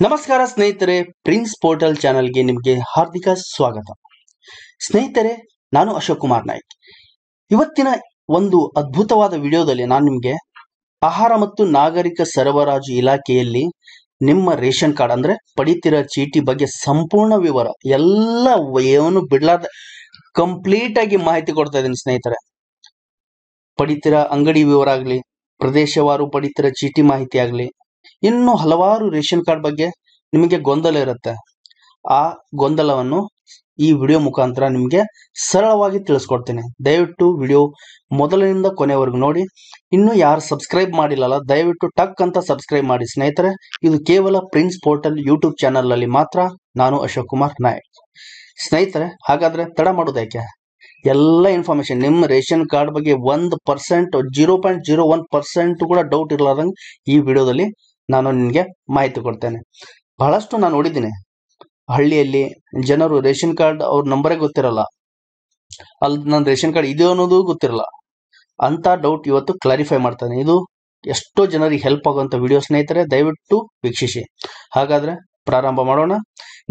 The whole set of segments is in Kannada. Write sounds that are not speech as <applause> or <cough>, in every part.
ನಮಸ್ಕಾರ ಸ್ನೇಹಿತರೆ ಪ್ರಿನ್ಸ್ ಪೋರ್ಟಲ್ ಚಾನೆಲ್ಗೆ ನಿಮಗೆ ಹಾರ್ದಿಕ ಸ್ವಾಗತ. ಸ್ನೇಹಿತರೆ, ನಾನು ಅಶೋಕ್ ಕುಮಾರ್ ನಾಯ್ಕ್. ಇವತ್ತಿನ ಒಂದು ಅದ್ಭುತವಾದ ವಿಡಿಯೋದಲ್ಲಿ ನಾನು ನಿಮಗೆ ಆಹಾರ ಮತ್ತು ನಾಗರಿಕ ಸರಬರಾಜು ಇಲಾಖೆಯಲ್ಲಿ ನಿಮ್ಮ ರೇಷನ್ ಕಾರ್ಡ್ ಅಂದ್ರೆ ಪಡಿತಿರೋ ಚೀಟಿ ಬಗ್ಗೆ ಸಂಪೂರ್ಣ ವಿವರ, ಎಲ್ಲ ಏನು ಬಿಡ್ಲಾರ್ದ ಕಂಪ್ಲೀಟ್ ಆಗಿ ಮಾಹಿತಿ ಕೊಡ್ತಾ ಇದ್ದೀನಿ ಸ್ನೇಹಿತರೆ. ಪಡಿತಿರ ಅಂಗಡಿ ವಿವರ ಆಗಲಿ, ಪ್ರದೇಶವಾರು ಪಡಿತಿರ ಚೀಟಿ ಮಾಹಿತಿ ಆಗಲಿ ಇನ್ನು ಹಲವಾರು ರೇಷನ್ ಕಾರ್ಡ್ ಬಗ್ಗೆ ನಿಮಗೆ ಗೊಂದಲ ಇರುತ್ತೆ. ಆ ಗೊಂದಲವನ್ನು ಈ ವಿಡಿಯೋ ಮುಖಾಂತರ ನಿಮಗೆ ಸರಳವಾಗಿ ತಿಳಿಸ್ಕೊಡ್ತೀನಿ. ದಯವಿಟ್ಟು ವಿಡಿಯೋ ಮೊದಲಿನಿಂದ ಕೊನೆವರೆಗೂ ನೋಡಿ. ಇನ್ನು ಯಾರು ಸಬ್ಸ್ಕ್ರೈಬ್ ಮಾಡಿಲ್ಲಲ್ಲ, ದಯವಿಟ್ಟು ಟಕ್ ಅಂತ ಸಬ್ಸ್ಕ್ರೈಬ್ ಮಾಡಿ. ಸ್ನೇಹಿತರೆ, ಇದು ಕೇವಲ ಪ್ರಿನ್ಸ್ ಪೋರ್ಟಲ್ ಯೂಟ್ಯೂಬ್ ಚಾನಲ್ ಅಲ್ಲಿ ಮಾತ್ರ ನಾನು ಅಶೋಕ್ ಕುಮಾರ್ ನಾಯಕ್. ಸ್ನೇಹಿತರೆ, ಹಾಗಾದ್ರೆ ತಡ ಮಾಡೋದು ಯಾಕೆ? ಎಲ್ಲ ಇನ್ಫಾರ್ಮೇಶನ್ ನಿಮ್ಮ ರೇಷನ್ ಕಾರ್ಡ್ ಬಗ್ಗೆ ಒಂದು percent, zero point zero one percent ಕೂಡ ಡೌಟ್ ಇರಲಾರ್ದಂಗೆ ಈ ವಿಡಿಯೋದಲ್ಲಿ ನಾನು ನಿನಗೆ ಮಾಹಿತಿ ಕೊಡ್ತೇನೆ. ಬಹಳಷ್ಟು ನಾನು ನೋಡಿದ್ದೀನಿ. ಹಳ್ಳಿಯಲ್ಲಿ ಜನರು ರೇಷನ್ ಕಾರ್ಡ್ ಅವ್ರ ನಂಬರೇ ಗೊತ್ತಿರಲ್ಲ. ಅಲ್ಲಿ ನನ್ನ ರೇಷನ್ ಕಾರ್ಡ್ ಇದೆ ಅನ್ನೋದು ಗೊತ್ತಿರಲ್ಲ. ಅಂತ ಡೌಟ್ ಇವತ್ತು ಕ್ಲಾರಿಫೈ ಮಾಡ್ತಾನೆ. ಇದು ಎಷ್ಟೋ ಜನರಿಗೆ ಹೆಲ್ಪ್ ಆಗುವಂತ ವಿಡಿಯೋ ಸ್ನೇಹಿತರೆ, ದಯವಿಟ್ಟು ವೀಕ್ಷಿಸಿ. ಹಾಗಾದ್ರೆ ಪ್ರಾರಂಭ ಮಾಡೋಣ.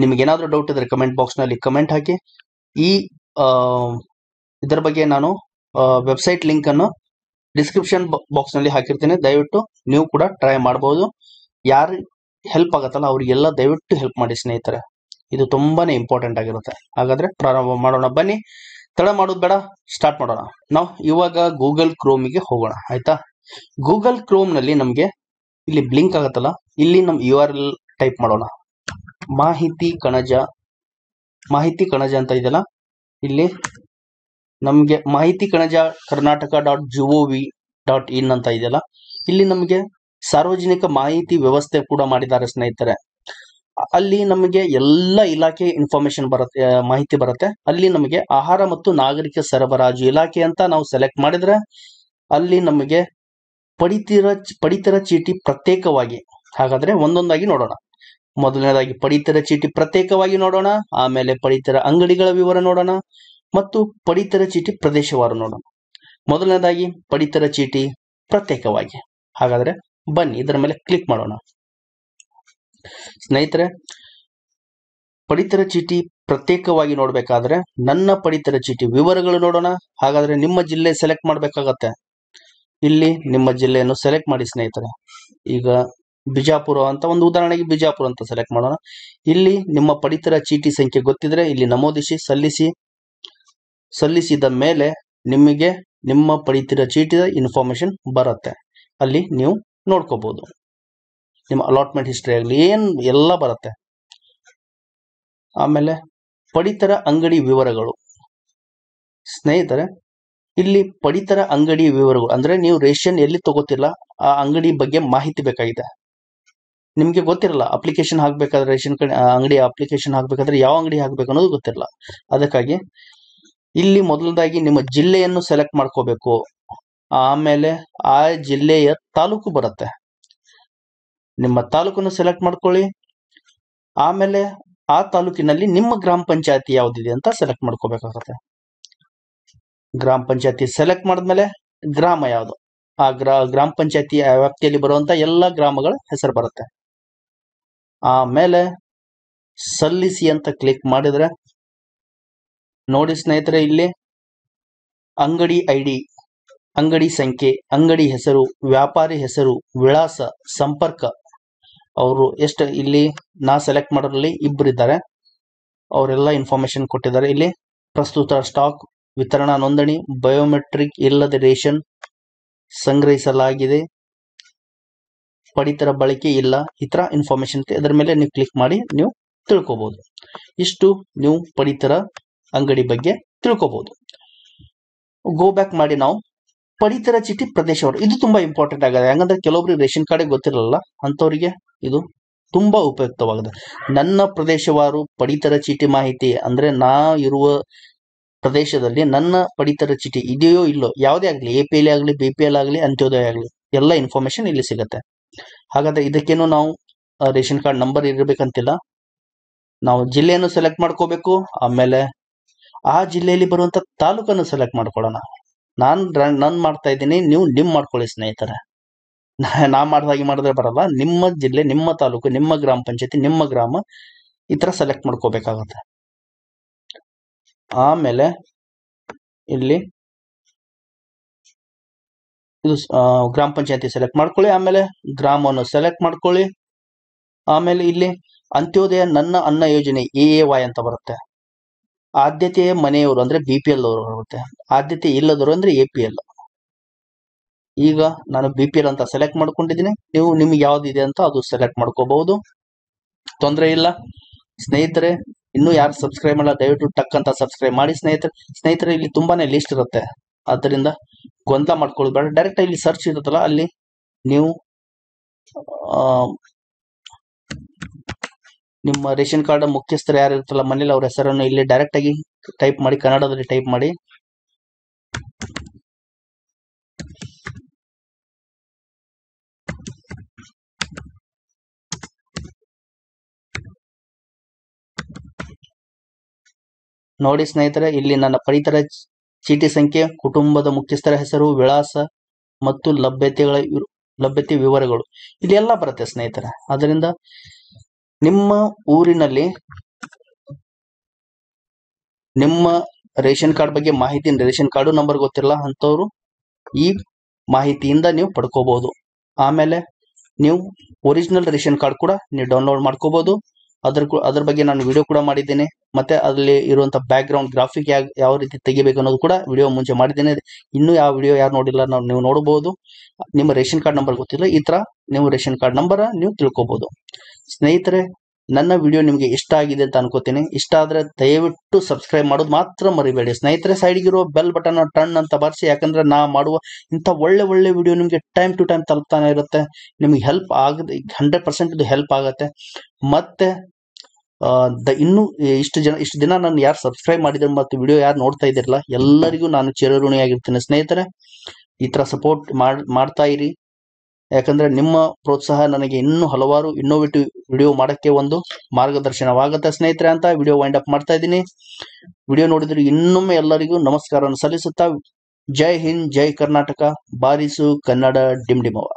ನಿಮ್ಗೆ ಏನಾದ್ರೂ ಡೌಟ್ ಇದ್ರೆ ಕಮೆಂಟ್ ಬಾಕ್ಸ್ನಲ್ಲಿ ಕಮೆಂಟ್ ಹಾಕಿ. ಈ ಇದರ ಬಗ್ಗೆ ನಾನು ವೆಬ್ಸೈಟ್ ಲಿಂಕ್ ಅನ್ನು ಡಿಸ್ಕ್ರಿಪ್ಷನ್ ಬಾಕ್ಸ್ನಲ್ಲಿ ಹಾಕಿರ್ತೀನಿ. ದಯವಿಟ್ಟು ನೀವು ಕೂಡ ಟ್ರೈ ಮಾಡಬಹುದು ಯಾರು ಹೆಲ್ಪ್ ಆಗತ್ತಲ್ಲ, ಅವ್ರಿಗೆಲ್ಲ ದಯವಿಟ್ಟು ಹೆಲ್ಪ್ ಮಾಡಿ ಸ್ನೇಹಿತರೆ. ಇದು ತುಂಬಾನೇ ಇಂಪಾರ್ಟೆಂಟ್ ಆಗಿರುತ್ತೆ. ಹಾಗಾದ್ರೆ ಪ್ರಾರಂಭ ಮಾಡೋಣ. ಬನ್ನಿ, ತಡ ಮಾಡೋದು ಬೇಡ ಸ್ಟಾರ್ಟ್ ಮಾಡೋಣ. ನಾವು ಇವಾಗ ಗೂಗಲ್ ಕ್ರೋಮಿಗೆ ಹೋಗೋಣ, ಆಯ್ತಾ? ಗೂಗಲ್ ಕ್ರೋಮ್ನಲ್ಲಿ ನಮ್ಗೆ ಇಲ್ಲಿ ಬ್ಲಿಂಕ್ ಆಗತ್ತಲ್ಲ, ಇಲ್ಲಿ ನಮ್ ಯು ಆರ್ ಎಲ್ ಟೈಪ್ ಮಾಡೋಣ. ಮಾಹಿತಿ ಕಣಜ ಮಾಹಿತಿ ಕಣಜ ಅಂತ ಇದೆಯಲ್ಲ, ಇಲ್ಲಿ ನಮಗೆ Mahiti Kanaja Karnataka dot V dot in ಅಂತ ಇದೆಯಲ್ಲ, ಇಲ್ಲಿ ನಮಗೆ ಸಾರ್ವಜನಿಕ ಮಾಹಿತಿ ವ್ಯವಸ್ಥೆ ಕೂಡ ಮಾಡಿದ್ದಾರೆ ಸ್ನೇಹಿತರೆ. ಅಲ್ಲಿ ನಮಗೆ ಎಲ್ಲ ಇಲಾಖೆ ಇನ್ಫಾರ್ಮೇಶನ್ ಬರುತ್ತೆ ಮಾಹಿತಿ ಬರುತ್ತೆ. ಅಲ್ಲಿ ನಮಗೆ ಆಹಾರ ಮತ್ತು ನಾಗರಿಕ ಸರಬರಾಜು ಇಲಾಖೆ ಅಂತ ನಾವು ಸೆಲೆಕ್ಟ್ ಮಾಡಿದ್ರೆ ಅಲ್ಲಿ ನಮಗೆ ಪಡಿತರ ಪಡಿತರ ಚೀಟಿ ಪ್ರತ್ಯೇಕವಾಗಿ, ಹಾಗಾದ್ರೆ ಒಂದೊಂದಾಗಿ ನೋಡೋಣ. ಮೊದಲನೇದಾಗಿ ಪಡಿತರ ಚೀಟಿ ಪ್ರತ್ಯೇಕವಾಗಿ ನೋಡೋಣ, ಆಮೇಲೆ ಪಡಿತರ ಅಂಗಡಿಗಳ ವಿವರ ನೋಡೋಣ, ಮತ್ತು ಪಡಿತರ ಚೀಟಿ ಪ್ರದೇಶವಾರು ನೋಡೋಣ. ಮೊದಲನೇದಾಗಿ ಪಡಿತರ ಚೀಟಿ ಪ್ರತ್ಯೇಕವಾಗಿ, ಹಾಗಾದ್ರೆ ಬನ್ನಿ, ಇದರ ಮೇಲೆ ಕ್ಲಿಕ್ ಮಾಡೋಣ. ಸ್ನೇಹಿತರೆ, ಪಡಿತರ ಚೀಟಿ ಪ್ರತ್ಯೇಕವಾಗಿ ನೋಡಬೇಕಾದ್ರೆ ನನ್ನ ಪಡಿತರ ಚೀಟಿ ವಿವರಗಳು ನೋಡೋಣ, ಹಾಗಾದ್ರೆ ನಿಮ್ಮ ಜಿಲ್ಲೆ ಸೆಲೆಕ್ಟ್ ಮಾಡಬೇಕಾಗತ್ತೆ. ಇಲ್ಲಿ ನಿಮ್ಮ ಜಿಲ್ಲೆಯನ್ನು ಸೆಲೆಕ್ಟ್ ಮಾಡಿ ಸ್ನೇಹಿತರೆ. ಈಗ ಬಿಜಾಪುರ ಅಂತ ಒಂದು ಉದಾಹರಣೆಗೆ ಬಿಜಾಪುರ ಅಂತ ಸೆಲೆಕ್ಟ್ ಮಾಡೋಣ. ಇಲ್ಲಿ ನಿಮ್ಮ ಪಡಿತರ ಚೀಟಿ ಸಂಖ್ಯೆ ಗೊತ್ತಿದ್ರೆ ಇಲ್ಲಿ ನಮೂದಿಸಿ, ಸಲ್ಲಿಸಿ. ಸಲ್ಲಿಸಿದ ಮೇಲೆ ನಿಮಗೆ ನಿಮ್ಮ ಪಡಿತರ ಚೀಟಿದ ಇನ್ಫಾರ್ಮೇಶನ್ ಬರುತ್ತೆ. ಅಲ್ಲಿ ನೀವು ನೋಡ್ಕೋಬಹುದು ನಿಮ್ಮ ಅಲಾಟ್ಮೆಂಟ್ ಹಿಸ್ಟ್ರಿ ಆಗಲಿ, ಏನ್ ಎಲ್ಲ ಬರುತ್ತೆ. ಆಮೇಲೆ ಪಡಿತರ ಅಂಗಡಿ ವಿವರಗಳು. ಸ್ನೇಹಿತರೆ, ಇಲ್ಲಿ ಪಡಿತರ ಅಂಗಡಿ ವಿವರಗಳು, ಅಂದ್ರೆ ನೀವು ರೇಷನ್ ಎಲ್ಲಿ ತಗೋತಿಲ್ಲ ಆ ಅಂಗಡಿ ಬಗ್ಗೆ ಮಾಹಿತಿ ಬೇಕಾಗಿದೆ. ನಿಮಗೆ ಗೊತ್ತಿರಲ್ಲ ಅಪ್ಲಿಕೇಶನ್ ಹಾಕ್ಬೇಕಾದ್ರೆ ರೇಷನ್ ಕಡೆ ಅಂಗಡಿ ಅಪ್ಲಿಕೇಶನ್ ಹಾಕ್ಬೇಕಾದ್ರೆ ಯಾವ ಅಂಗಡಿ ಹಾಕ್ಬೇಕು ಅನ್ನೋದು ಗೊತ್ತಿರಲ್ಲ. ಅದಕ್ಕಾಗಿ, ಇಲ್ಲಿ ಮೊದಲನೇದಾಗಿ ನಿಮ್ಮ ಜಿಲ್ಲೆಯನ್ನು ಸೆಲೆಕ್ಟ್ ಮಾಡ್ಕೋಬೇಕು. ಆಮೇಲೆ ಆ ಜಿಲ್ಲೆಯ ತಾಲೂಕು ಬರುತ್ತೆ. ನಿಮ್ಮ ತಾಲೂಕನ್ನು ಸೆಲೆಕ್ಟ್ ಮಾಡ್ಕೊಳ್ಳಿ. ಆಮೇಲೆ ಆ ತಾಲೂಕಿನಲ್ಲಿ ನಿಮ್ಮ ಗ್ರಾಮ ಪಂಚಾಯತಿ ಯಾವ್ದಿದೆ ಅಂತ ಸೆಲೆಕ್ಟ್ ಮಾಡ್ಕೋಬೇಕಾಗತ್ತೆ. ಗ್ರಾಮ ಪಂಚಾಯತಿ ಸೆಲೆಕ್ಟ್ ಮಾಡಿದ್ಮೇಲೆ ಗ್ರಾಮ ಯಾವುದು? ಆ ಗ್ರಾ, ಗ್ರಾಮ ಪಂಚಾಯತಿ ವ್ಯಾಪ್ತಿಯಲ್ಲಿ ಬರುವಂತ ಎಲ್ಲ ಗ್ರಾಮಗಳ ಹೆಸರು ಬರುತ್ತೆ. ಆಮೇಲೆ ಸಲ್ಲಿಸಿ ಅಂತ ಕ್ಲಿಕ್ ಮಾಡಿದ್ರೆ, ನೋಡಿ ಸ್ನೇಹಿತರೆ, ಇಲ್ಲಿ ಅಂಗಡಿ ಐಡಿ ಅಂಗಡಿ ಸಂಖ್ಯೆ, ಅಂಗಡಿ ಹೆಸರು, ವ್ಯಾಪಾರಿ ಹೆಸರು, ವಿಳಾಸ, ಸಂಪರ್ಕ. ಅವರು ಎಷ್ಟು ಇಲ್ಲಿ ನಾ ಸೆಲೆಕ್ಟ್ ಮಾಡೋರಲ್ಲಿ ಇಬ್ಬರಿದ್ದಾರೆ ಅವರೆಲ್ಲ ಇನ್ಫಾರ್ಮೇಶನ್ ಕೊಟ್ಟಿದ್ದಾರೆ. ಇಲ್ಲಿ ಪ್ರಸ್ತುತ ಸ್ಟಾಕ್ ವಿತರಣಾ ನೋಂದಣಿ ಬಯೋಮೆಟ್ರಿಕ್ ಇಲ್ಲದ ರೇಷನ್ ಸಂಗ್ರಹಿಸಲಾಗಿದೆ. ಪಡಿತರ ಬಳಕೆ ಇಲ್ಲ. ಈ ತರ ಇನ್ಫಾರ್ಮೇಶನ್ ಇದರ ಮೇಲೆ ನೀವು ಕ್ಲಿಕ್ ಮಾಡಿ ನೀವು ತಿಳ್ಕೊಬಹುದು ಇಷ್ಟು ನೀವು ಪಡಿತರ ಅಂಗಡಿ ಬಗ್ಗೆ ತಿಳ್ಕೊಬಹುದು ಗೋ ಬ್ಯಾಕ್ ಮಾಡಿ ನಾವು ಪಡಿತರ ಚೀಟಿ ಪ್ರದೇಶವರು ಇದು ತುಂಬಾ ಇಂಪಾರ್ಟೆಂಟ್ ಆಗಿದೆ. ಯಾಕಂದ್ರೆ ಕೆಲವೊಬ್ರಿಗೆ ರೇಷನ್ ಕಾರ್ಡ್ ಗೊತ್ತಿರಲ್ಲ ಅಂತವರಿಗೆ ಇದು ತುಂಬಾ ಉಪಯುಕ್ತವಾಗಿದೆ. ನನ್ನ ಪ್ರದೇಶವಾರು ಪಡಿತರ ಚೀಟಿ ಮಾಹಿತಿ ಅಂದ್ರೆ ನಾ ಇರುವ ಪ್ರದೇಶದಲ್ಲಿ ನನ್ನ ಪಡಿತರ ಚೀಟಿ ಇದೆಯೋ ಇಲ್ಲೋ, ಯಾವುದೇ ಆಗಲಿ, ಎ ಪಿ ಎಲ್ ಆಗಲಿ, ಬಿ ಪಿ ಎಲ್ ಆಗಲಿ, ಅಂತ್ಯೋದಯ ಆಗಲಿ, ಎಲ್ಲ ಇನ್ಫಾರ್ಮೇಶನ್ ಇಲ್ಲಿ ಸಿಗುತ್ತೆ. ಹಾಗಾದ್ರೆ ಇದಕ್ಕೇನು ನಾವು ರೇಷನ್ ಕಾರ್ಡ್ ನಂಬರ್ ಇರಬೇಕಂತಿಲ್ಲ. ನಾವು ಜಿಲ್ಲೆಯನ್ನು ಸೆಲೆಕ್ಟ್ ಮಾಡ್ಕೋಬೇಕು, ಆಮೇಲೆ ಆ ಜಿಲ್ಲೆಯಲ್ಲಿ ಬರುವಂತ ತಾಲೂಕನ್ನು ಸೆಲೆಕ್ಟ್ ಮಾಡ್ಕೊಳ್ಳೋಣ. ನಾನ್ ನನ್ ಮಾಡ್ತಾ ಇದ್ದೀನಿ, ನೀವು ನಿಮ್ ಮಾಡ್ಕೊಳ್ಳಿ ಸ್ನೇಹಿತರೆ. <laughs> ನಾ- ಮಾಡ್ದಾಗಿ ಮಾಡಿದ್ರೆ ಬರಲ್ಲ, ನಿಮ್ಮ ಜಿಲ್ಲೆ, ನಿಮ್ಮ ತಾಲೂಕು, ನಿಮ್ಮ ಗ್ರಾಮ ಪಂಚಾಯತಿ, ನಿಮ್ಮ ಗ್ರಾಮ ಈ ತರ ಸೆಲೆಕ್ಟ್ ಮಾಡ್ಕೋಬೇಕಾಗತ್ತೆ. ಆಮೇಲೆ ಇಲ್ಲಿ ಇದು ಗ್ರಾಮ ಪಂಚಾಯತಿ ಸೆಲೆಕ್ಟ್ ಮಾಡ್ಕೊಳ್ಳಿ, ಆಮೇಲೆ ಗ್ರಾಮವನ್ನು ಸೆಲೆಕ್ಟ್ ಮಾಡ್ಕೊಳ್ಳಿ. ಆಮೇಲೆ ಇಲ್ಲಿ ಅಂತ್ಯೋದಯ ನನ್ನ ಅನ್ನ ಯೋಜನೆ ಎ ಎ ವೈ ಅಂತ ಬರುತ್ತೆ. ಆದ್ಯತೆ ಮನೆಯವರು ಅಂದ್ರೆ ಬಿ ಪಿ ಎಲ್ ಅವರು ಬರುತ್ತೆ ಆದ್ಯತೆ ಇಲ್ಲದವರು ಅಂದ್ರೆ ಎ ಪಿ ಎಲ್ ಈಗ ನಾನು ಬಿ ಪಿ ಎಲ್ ಅಂತ ಸೆಲೆಕ್ಟ್ ಮಾಡ್ಕೊಂಡಿದ್ದೀನಿ. ನೀವು ನಿಮ್ಗೆ ಯಾವ್ದಿದೆ ಅಂತ ಅದು ಸೆಲೆಕ್ಟ್ ಮಾಡ್ಕೋಬಹುದು. ತೊಂದರೆ ಇಲ್ಲ. ಸ್ನೇಹಿತರೆ, ಇನ್ನೂ ಯಾರು ಸಬ್ಸ್ಕ್ರೈಬ್ ಮಾಡಲ್ಲ, ದಯವಿಟ್ಟು ಟಕ್ ಅಂತ ಸಬ್ಸ್ಕ್ರೈಬ್ ಮಾಡಿ ಸ್ನೇಹಿತರೆ. ಸ್ನೇಹಿತರೆ, ಇಲ್ಲಿ ತುಂಬಾನೇ ಲಿಸ್ಟ್ ಇರುತ್ತೆ. ಆದ್ದರಿಂದ ಗೊಂದಲ ಮಾಡ್ಕೊಳ್ಬೇಡ ಬೇಡ. ಡೈರೆಕ್ಟ್ ಇಲ್ಲಿ ಸರ್ಚ್ ಇರುತ್ತಲ್ಲ, ಅಲ್ಲಿ ನೀವು ನಿಮ್ಮ ರೇಷನ್ ಕಾರ್ಡ್ ಮುಖ್ಯಸ್ಥರು ಯಾರು ಇರ್ತಲ್ಲ ಮನೇಲಿ ಅವ್ರ ಹೆಸರನ್ನು ಇಲ್ಲಿ ಡೈರೆಕ್ಟ್ ಆಗಿ ಟೈಪ್ ಮಾಡಿ, ಕನ್ನಡದಲ್ಲಿ ಟೈಪ್ ಮಾಡಿ. ನೋಡಿ ಸ್ನೇಹಿತರೆ, ಇಲ್ಲಿ ನನ್ನ ಪಡಿತರ ಚೀಟಿ ಸಂಖ್ಯೆ, ಕುಟುಂಬದ ಮುಖ್ಯಸ್ಥರ ಹೆಸರು, ವಿಳಾಸ ಮತ್ತು ಲಭ್ಯತೆಗಳ ಲಭ್ಯತೆ ವಿವರಗಳು. ಇದೆಲ್ಲ ಬರುತ್ತೆ ಸ್ನೇಹಿತರೆ. ಅದರಿಂದ ನಿಮ್ಮ ಊರಿನಲ್ಲಿ ನಿಮ್ಮ ರೇಷನ್ ಕಾರ್ಡ್ ಬಗ್ಗೆ ಮಾಹಿತಿ, ರೇಷನ್ ಕಾರ್ಡು ನಂಬರ್ ಗೊತ್ತಿಲ್ಲ ಅಂತವ್ರು ಈ ಮಾಹಿತಿಯಿಂದ ನೀವು ಪಡ್ಕೋಬಹುದು ಆಮೇಲೆ ನೀವು ಒರಿಜಿನಲ್ ರೇಷನ್ ಕಾರ್ಡ್ ಕೂಡ ನೀವು ಡೌನ್ಲೋಡ್ ಮಾಡ್ಕೋಬಹುದು ಅದ್ರ ಅದ್ರ ಬಗ್ಗೆ ನಾನು ವಿಡಿಯೋ ಕೂಡ ಮಾಡಿದ್ದೇನೆ. ಮತ್ತೆ ಅದರಲ್ಲಿ ಇರುವಂತ ಬ್ಯಾಕ್ ಗ್ರೌಂಡ್ ಗ್ರಾಫಿಕ್ ಯಾವ ರೀತಿ ತೆಗಿಬೇಕು ಅನ್ನೋದು ಕೂಡ ವಿಡಿಯೋ ಮುಂಚೆ ಮಾಡಿದ್ದೇನೆ. ಇನ್ನು ಯಾವ ವಿಡಿಯೋ ಯಾರು ನೋಡಿಲ್ಲ ನಾವು ನೋಡಬಹುದು ನಿಮ್ಮ ರೇಷನ್ ಕಾರ್ಡ್ ನಂಬರ್ ಗೊತ್ತಿಲ್ಲ, ಈ ತರ ನೀವು ರೇಷನ್ ಕಾರ್ಡ್ ನಂಬರ್ ನೀವು ತಿಳ್ಕೊಬಹುದು ಸ್ನೇಹಿತರೆ, ನನ್ನ ವಿಡಿಯೋ ನಿಮಗೆ ಇಷ್ಟ ಆಗಿದೆ ಅಂತ ಅನ್ಕೋತೀನಿ. ಇಷ್ಟ ಆದ್ರೆ ದಯವಿಟ್ಟು ಸಬ್ಸ್ಕ್ರೈಬ್ ಮಾಡೋದು ಮಾತ್ರ ಮರಿಬೇಡಿ. ಸ್ನೇಹಿತರೆ ಸೈಡ್ಗಿರೋ ಬೆಲ್ ಬಟನ್ ಟರ್ನ್ ಅಂತ ಬರ್ಸಿ, ಯಾಕಂದ್ರೆ ನಾ ಮಾಡುವ ಇಂಥ ಒಳ್ಳೆ ಒಳ್ಳೆ ವಿಡಿಯೋ ನಿಮಗೆ ಟೈಮ್ ಟು ಟೈಮ್ ತಲುಪ್ತಾನೆ ಇರುತ್ತೆ. ನಿಮಗೆ ಹೆಲ್ಪ್ ಆಗದೆ ಹಂಡ್ರೆಡ್ ಪರ್ಸೆಂಟ್ ಹೆಲ್ಪ್ ಆಗುತ್ತೆ. ಮತ್ತೆ ದ ಇನ್ನು ಇಷ್ಟು ಜನ, ಇಷ್ಟು ದಿನ ನಾನು ಯಾರು ಸಬ್ಸ್ಕ್ರೈಬ್ ಮಾಡಿದ್ರೆ ಮತ್ತು ವಿಡಿಯೋ ಯಾರು ನೋಡ್ತಾ ಇದ್ದಿರಲ್ಲ, ಎಲ್ಲರಿಗೂ ನಾನು ಚಿರಋಣಿಯಾಗಿರ್ತೀನಿ. ಸ್ನೇಹಿತರೆ, ಈ ತರ ಸಪೋರ್ಟ್ ಮಾಡ್ತಾ ಇರಿ. ಯಾಕಂದ್ರೆ ನಿಮ್ಮ ಪ್ರೋತ್ಸಾಹ ನನಗೆ ಇನ್ನೂ ಹಲವಾರು ಇನ್ನೋವೇಟಿವ್ ವಿಡಿಯೋ ಮಾಡಕ್ಕೆ ಒಂದು ಮಾರ್ಗದರ್ಶನವಾಗುತ್ತೆ ಸ್ನೇಹಿತರೆ ಅಂತ ವಿಡಿಯೋ ವೈಂಡ್ ಅಪ್ ಮಾಡ್ತಾ ಇದ್ದೀನಿ. ವಿಡಿಯೋ ನೋಡಿದ್ರೆ ಇನ್ನೊಮ್ಮೆ ಎಲ್ಲರಿಗೂ ನಮಸ್ಕಾರವನ್ನು ಸಲ್ಲಿಸುತ್ತಾ, ಜೈ ಹಿಂದ್, ಜೈ ಕರ್ನಾಟಕ, ಬಾರಿಸು ಕನ್ನಡ ಡಿಮ್ ಡಿಮವ